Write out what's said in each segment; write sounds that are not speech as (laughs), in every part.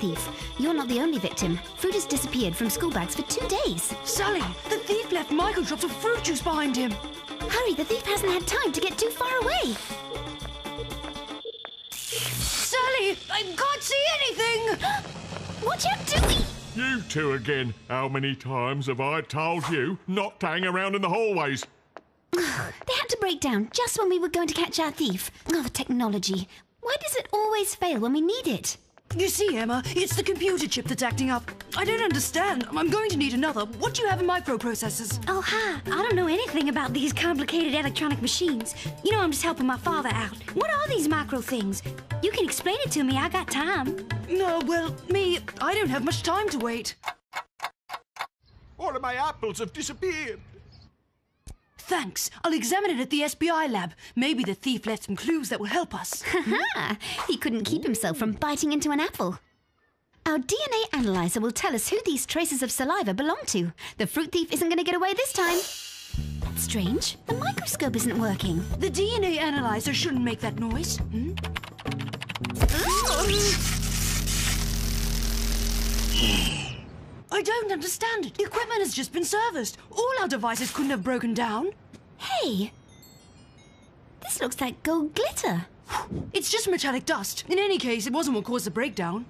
thief. You're not the only victim. Fruit has disappeared from school bags for two days. Sally, the thief left micro drops of fruit juice behind him. Hurry, the thief hasn't had time to get too far away. Sally, I can't see anything. Watch out, Doowee! You two again. How many times have I told you not to hang around in the hallways? (sighs) They had to break down just when we were going to catch our thief. Oh, the technology. Why does it always fail when we need it? You see, Emma, it's the computer chip that's acting up. I don't understand. I'm going to need another. What do you have in microprocessors? Oh, hi. I don't know anything about these complicated electronic machines. You know, I'm just helping my father out. What are these micro things? You can explain it to me. I got time. No, well, me, I don't have much time to wait. All of my apples have disappeared. Thanks. I'll examine it at the SBI lab. Maybe the thief left some clues that will help us. (laughs) He couldn't keep himself from biting into an apple. Our DNA analyzer will tell us who these traces of saliva belong to. The fruit thief isn't going to get away this time. That's strange. The microscope isn't working. the DNA analyzer shouldn't make that noise. Hmm? I don't understand it. The equipment has just been serviced. All our devices couldn't have broken down. Hey! This looks like gold glitter. (sighs) It's just metallic dust. In any case, it wasn't what caused the breakdown.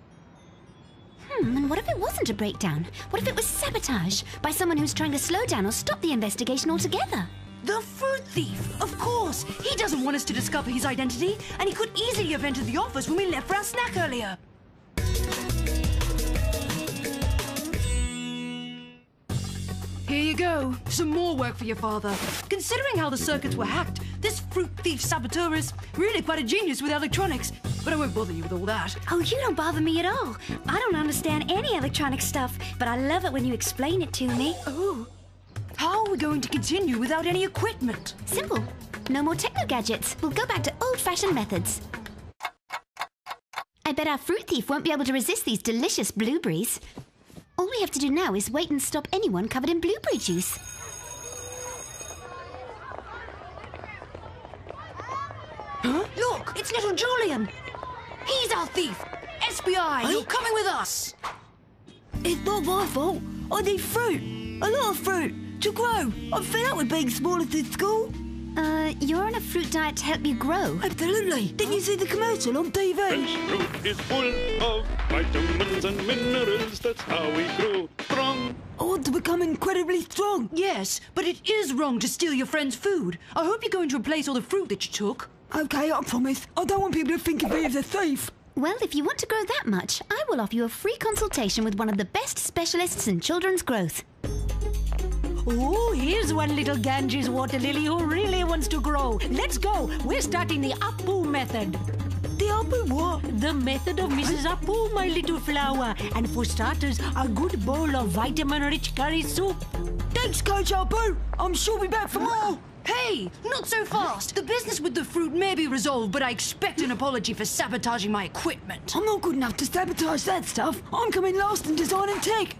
Hmm, and what if it wasn't a breakdown? What if it was sabotage by someone who's trying to slow down or stop the investigation altogether? The fruit thief! Of course! He doesn't want us to discover his identity, and he could easily have entered the office when we left for our snack earlier. Here you go. Some more work for your father. Considering how the circuits were hacked, this fruit thief saboteur is really quite a genius with electronics. But I won't bother you with all that. Oh, you don't bother me at all. I don't understand any electronic stuff, but I love it when you explain it to me. Oh. How are we going to continue without any equipment? Simple. No more techno gadgets. We'll go back to old fashioned methods. I bet our fruit thief won't be able to resist these delicious blueberries. All we have to do now is wait and stop anyone covered in blueberry juice. Huh? Look, it's little Julian. He's our thief. SBI, Are you're coming with us. It's not my fault. I need fruit. A lot of fruit. To grow. I'm fed up with being smallest in school. Uh, you're on a fruit diet to help you grow. Absolutely. Didn't you see the commercial on TV? Fresh fruit is full of vitamins and minerals. That's how we grow strong. I want to become incredibly strong. Yes, but it is wrong to steal your friend's food. I hope you're going to replace all the fruit that you took. Okay, I promise. I don't want people to think of me as a thief. Well, if you want to grow that much, I will offer you a free consultation with one of the best specialists in children's growth. Oh, here's one little Ganges water lily who really wants to grow. Let's go. We're starting the Apu method. The what? The method of Mrs. Apu, my little flower. And for starters, a good bowl of vitamin-rich curry soup. Thanks, Coach Apu. I'm sure we'll be back for more. Hey, not so fast. The business with the fruit may be resolved, but I expect an apology for sabotaging my equipment. I'm not good enough to sabotage that stuff. I'm coming last in design and tech.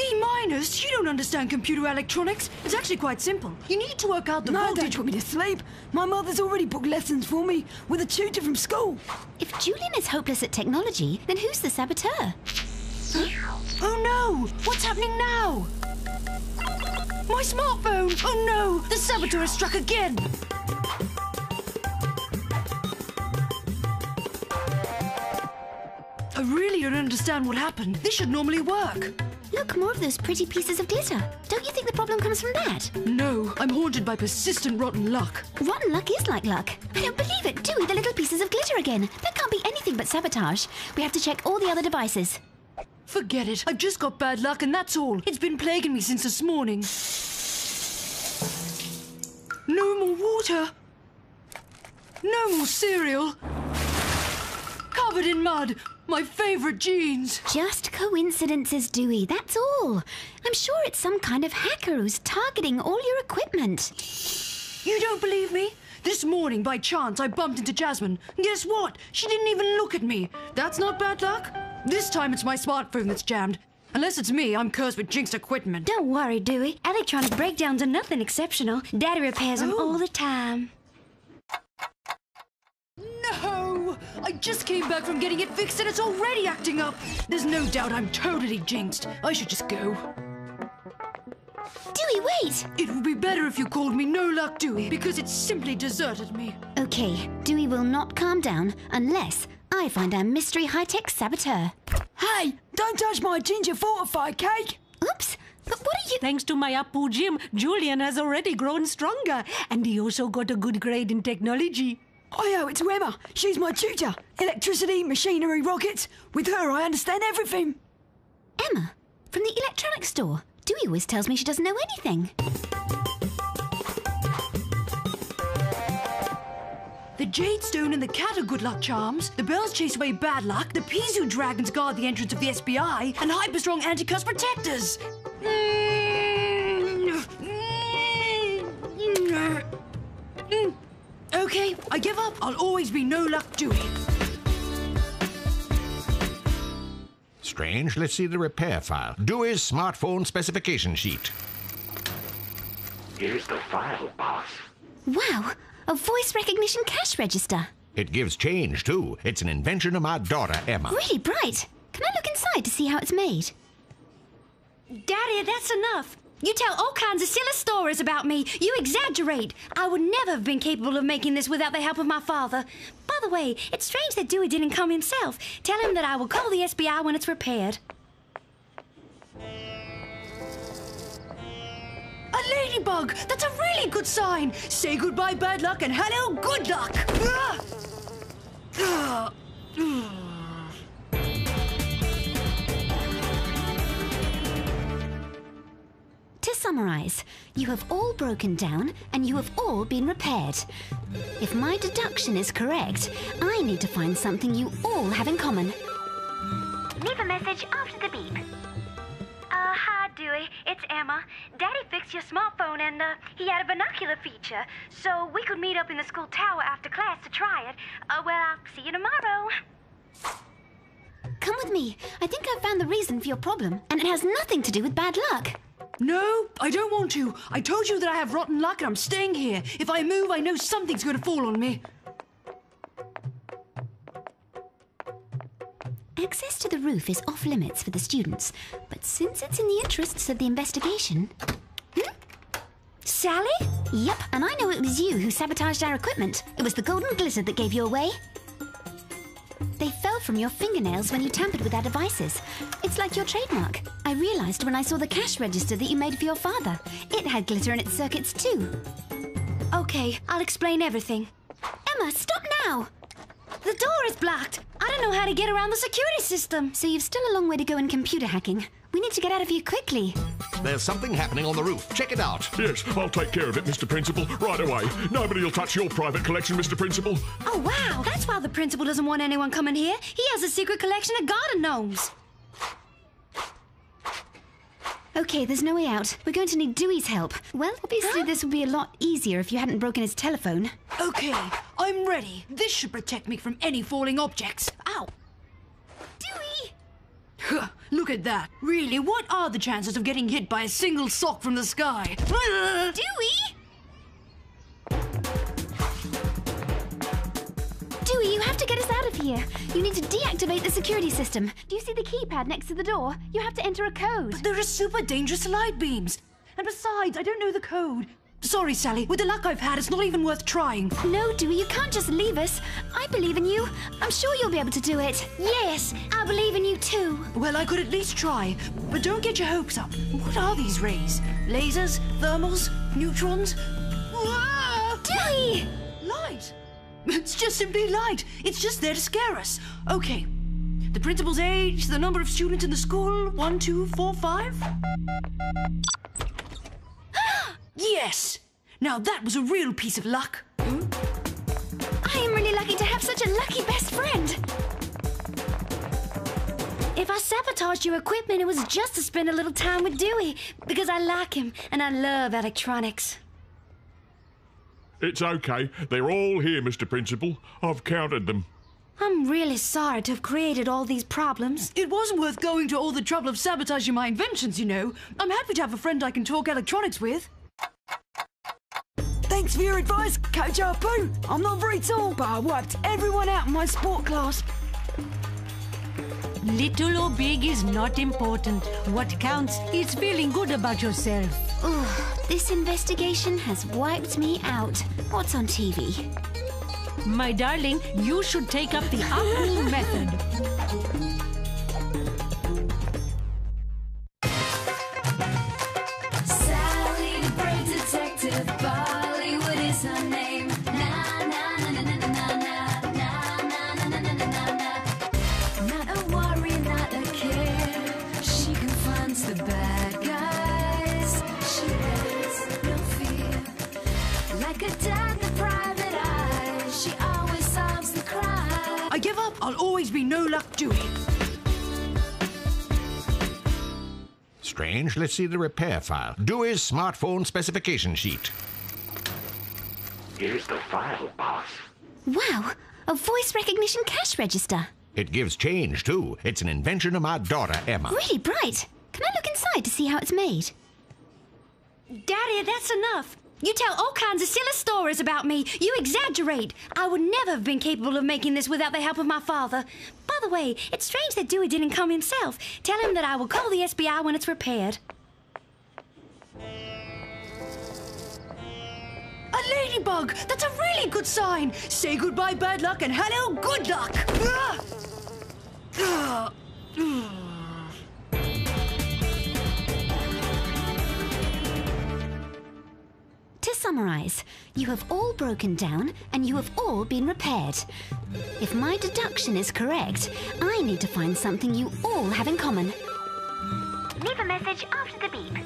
D minus, you don't understand computer electronics. It's actually quite simple. You need to work out the No, don't voltage. put me to sleep. My mother's already booked lessons for me with a tutor from school. If Julian is hopeless at technology, then who's the saboteur? Oh no! What's happening now? My smartphone! Oh no! The saboteur has struck again! I really don't understand what happened. This should normally work. Look, more of those pretty pieces of glitter. Don't you think the problem comes from that? No, I'm haunted by persistent rotten luck. Rotten luck is like luck. I don't believe it. Doowee, the little pieces of glitter again. That can't be anything but sabotage. We have to check all the other devices. Forget it. I've just got bad luck and that's all. It's been plaguing me since this morning. No more water. No more cereal. Covered in mud. My favorite jeans. Just coincidences, Doowee, that's all. I'm sure it's some kind of hacker who's targeting all your equipment. You don't believe me? This morning, by chance, I bumped into Jasmine. And guess what? She didn't even look at me. That's not bad luck. This time it's my smartphone that's jammed. Unless it's me, I'm cursed with jinxed equipment. Don't worry, Doowee. Electronic breakdowns are nothing exceptional. Daddy repairs them Oh. all the time. No! I just came back from getting it fixed and it's already acting up. There's no doubt I'm totally jinxed. I should just go. Doowee, wait! It would be better if you called me No Luck Doowee because it's simply deserted me. Okay, Doowee will not calm down unless I find our mystery high-tech saboteur. Hey, don't touch my ginger fortified cake. Oops, but what are you... Thanks to my Apu gym, Julian has already grown stronger, and he also got a good grade in technology. I owe it to Emma. She's my tutor. Electricity, machinery, rockets. With her, I understand everything. Emma, from the electronics store. Doowee always tells me she doesn't know anything. The Jade Stone and the Cat are good luck charms. The bells chase away bad luck. The Pizu dragons guard the entrance of the SBI. And hyper-strong anti-cuss protectors. Okay, give up. I'll always be No Luck Doowee. Strange. Let's see the repair file. Doowee's smartphone specification sheet. Here's the file, boss. Wow, a voice recognition cash register. It gives change, too. It's an invention of my daughter, Emma. Really bright. Can I look inside to see how it's made? Daddy, that's enough. You tell all kinds of silly stories about me. You exaggerate. I would never have been capable of making this without the help of my father. By the way, it's strange that Doowee didn't come himself. Tell him that I will call the SBI when it's repaired. A ladybug! That's a really good sign! Say goodbye, bad luck, and hello, good luck! Ah! Ah! Ah! Summarize, you have all broken down and you have all been repaired. If my deduction is correct, I need to find something you all have in common. Leave a message after the beep. Uh, hi, Doowee. It's Emma. Daddy fixed your smartphone and, uh, he had a binocular feature. So we could meet up in the school tower after class to try it. Uh, well, I'll see you tomorrow. Come with me. I think I've found the reason for your problem, and it has nothing to do with bad luck. No, I don't want to. I told you that I have rotten luck and I'm staying here. If I move, I know something's going to fall on me. Access to the roof is off limits for the students, but since it's in the interests of the investigation. Hmm? Sally? Yep, and I know it was you who sabotaged our equipment. It was the golden glitter that gave you away. From your fingernails when you tampered with our devices. It's like your trademark. I realized when I saw the cash register that you made for your father. It had glitter in its circuits too. Okay, I'll explain everything. Emma, stop now! The door is blocked. I don't know how to get around the security system. So you've still a long way to go in computer hacking. We need to get out of here quickly. There's something happening on the roof. Check it out. Yes, I'll take care of it, Mr. Principal, right away. Nobody will touch your private collection, Mr. Principal. Oh, wow. That's why the principal doesn't want anyone coming here. He has a secret collection of garden gnomes. Okay, there's no way out. We're going to need Doowee's help. Well, obviously, this would be a lot easier if you hadn't broken his telephone. Okay, I'm ready. This should protect me from any falling objects. Ow! Doowee! Look at that. Really, what are the chances of getting hit by a single sock from the sky? (laughs) Doowee! Doowee, you have to get us out of here. You need to deactivate the security system. Do you see the keypad next to the door? You have to enter a code. But There are super dangerous light beams. And besides, I don't know the code. Sorry, Sally. With the luck I've had, it's not even worth trying. No, Doowee, you can't just leave us. I believe in you. I'm sure you'll be able to do it. Yes, I believe in you too. Well, I could at least try. But don't get your hopes up. What are these rays? Lasers? Thermals? Neutrons? Doowee! Light! It's just simply light. It's just there to scare us. Okay. The principal's age, the number of students in the school. One, two, four, five. Yes! Now that was a real piece of luck. I am really lucky to have such a lucky best friend. If I sabotaged your equipment, it was just to spend a little time with Doowee because I like him and I love electronics. It's okay. They're all here, Mr. Principal. I've counted them. I'm really sorry to have created all these problems. It wasn't worth going to all the trouble of sabotaging my inventions, you know. I'm happy to have a friend I can talk electronics with. Thanks Thanks for your advice, Coach Apu. I'm not very tall, but I wiped everyone out in my sport class. Little or big is not important. What counts is feeling good about yourself. Ugh, this investigation has wiped me out. What's on TV? My darling, you should take up the Apu method. I'll always be no luck Doowee. Strange. Let's see the repair file. Doowee's smartphone specification sheet. Here's the file, boss. Wow, a voice recognition cash register. It gives change, too. It's an invention of my daughter, Emma. Really bright. Can I look inside to see how it's made? Daddy, that's enough. You tell all kinds of silly stories about me. You exaggerate. I would never have been capable of making this without the help of my father. By the way, it's strange that Doowee didn't come himself. Tell him that I will call the SBI when it's repaired. A ladybug! That's a really good sign! Say goodbye, bad luck, and hello, good luck! Ah! Ah! Ah! Summarize, you have all broken down and you have all been repaired. If my deduction is correct, I need to find something you all have in common. Leave a message after the beep.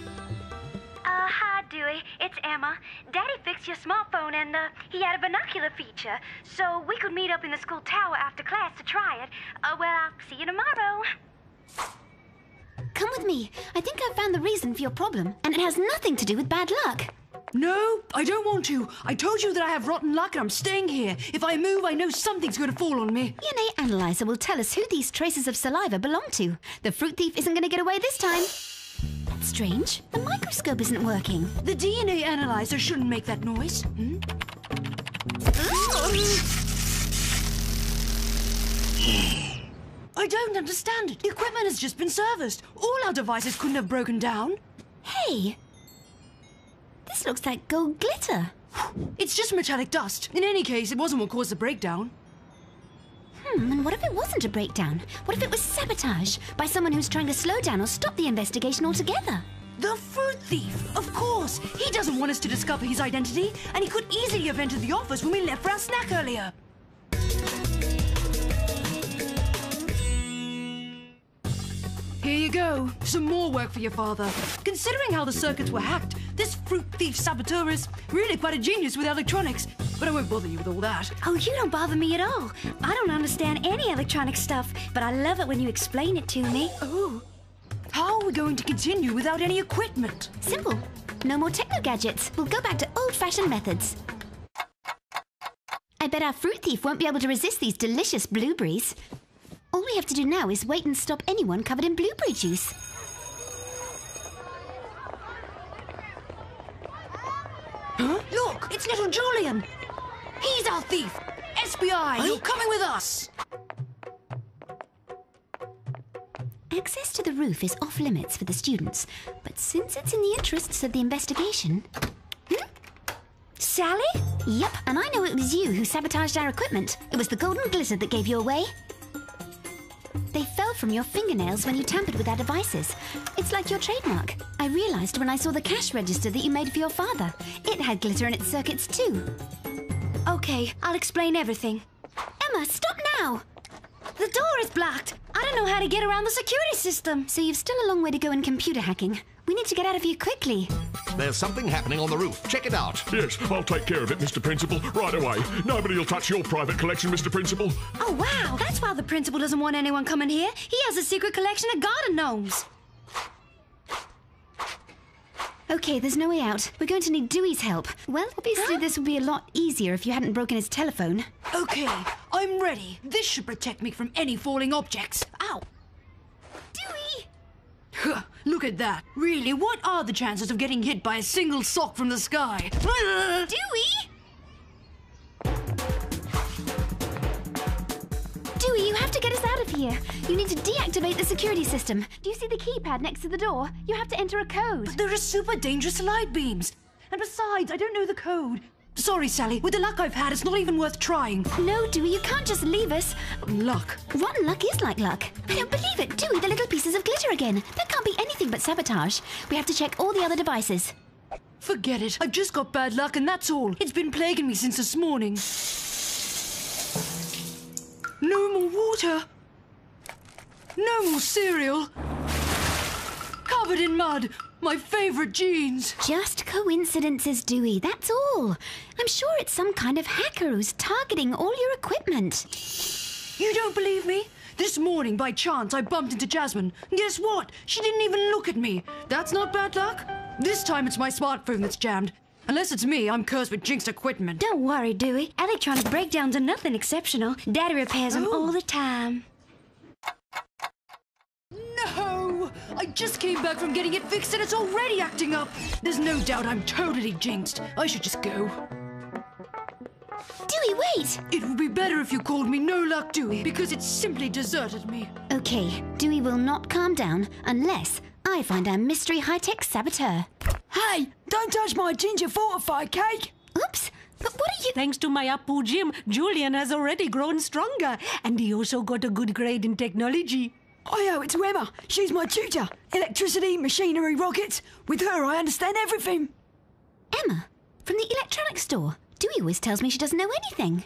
Uh, hi, Doowee. It's Emma. Daddy fixed your smartphone and, uh, he had a binocular feature. So we could meet up in the school tower after class to try it. Uh, well, I'll see you tomorrow. Come with me. I think I've found the reason for your problem, and it has nothing to do with bad luck. No, I don't want to. I told you that I have rotten luck and I'm staying here. If I move, I know something's going to fall on me. DNA analyzer will tell us who these traces of saliva belong to. The fruit thief isn't going to get away this time. That's strange. The microscope isn't working. The DNA analyzer shouldn't make that noise. Hmm? (gasps) I don't understand it. The equipment has just been serviced. All our devices couldn't have broken down. Hey! This looks like gold glitter. (sighs) It's just metallic dust. In any case, it wasn't what caused the breakdown. Hmm, and what if it wasn't a breakdown? What if it was sabotage by someone who's trying to slow down or stop the investigation altogether? The fruit thief! Of course! He doesn't want us to discover his identity, and he could easily have entered the office when we left for our snack earlier. Here you go. Some more work for your father. Considering how the circuits were hacked, this fruit thief saboteur is really quite a genius with electronics. But I won't bother you with all that. Oh, you don't bother me at all. I don't understand any electronic stuff, but I love it when you explain it to me. Oh. How are we going to continue without any equipment? Simple. No more techno gadgets. We'll go back to old fashioned methods. I bet our fruit thief won't be able to resist these delicious blueberries. All we have to do now is wait and stop anyone covered in blueberry juice. Huh? Look, it's little Julian. He's our thief. SBI, you're coming with us. Access to the roof is off limits for the students, but since it's in the interests of the investigation. Hmm? Sally? Yep, and I know it was you who sabotaged our equipment. It was the golden glitter that gave you away. From your fingernails when you tampered with our devices. It's like your trademark. I realized when I saw the cash register that you made for your father. It had glitter in its circuits too. Okay, I'll explain everything. Emma, stop now! The door is blocked. I don't know how to get around the security system. So you've still a long way to go in computer hacking. We need to get out of here quickly. There's something happening on the roof. Check it out. Yes, I'll take care of it, Mr. Principal, right away. Nobody will touch your private collection, Mr. Principal. Oh, wow. That's why the principal doesn't want anyone coming here. He has a secret collection of garden gnomes. Okay, there's no way out. We're going to need Doowee's help. Well, obviously, this would be a lot easier if you hadn't broken his telephone. Okay, I'm ready. This should protect me from any falling objects. Ow! Doowee! Look at that. Really, what are the chances of getting hit by a single sock from the sky? (laughs) Doowee! Doowee, you have to get us out of here. You need to deactivate the security system. Do you see the keypad next to the door? You have to enter a code. But There are super dangerous light beams. And besides, I don't know the code. Sorry, Sally. With the luck I've had, it's not even worth trying. No, Doowee, you can't just leave us. Luck. Rotten luck is like luck. I don't believe it. Doowee, the little pieces of glitter again. That can't be anything but sabotage. We have to check all the other devices. Forget it. I've just got bad luck, and that's all. It's been plaguing me since this morning. No more water. No more cereal. Covered in mud. My favorite jeans. Just coincidences, Doowee, that's all. I'm sure it's some kind of hacker who's targeting all your equipment. You don't believe me? This morning, by chance, I bumped into Jasmine. And guess what? She didn't even look at me. That's not bad luck. This time it's my smartphone that's jammed. Unless it's me, I'm cursed with jinxed equipment. Don't worry, Doowee. Electronic breakdowns are nothing exceptional. Daddy repairs them oh. all the time. No! I just came back from getting it fixed and it's already acting up. There's no doubt I'm totally jinxed. I should just go. Doowee, wait! It would be better if you called me No Luck Doowee because it's simply deserted me. Okay, Doowee will not calm down unless I find our mystery high-tech saboteur. Hey, don't touch my ginger fortified cake. Oops, but what are you... Thanks to my Apu gym, Julian has already grown stronger, and he also got a good grade in technology. I owe it to Emma. She's my tutor. Electricity, machinery, rockets. With her, I understand everything. Emma, from the electronics store. Doowee always tells me she doesn't know anything.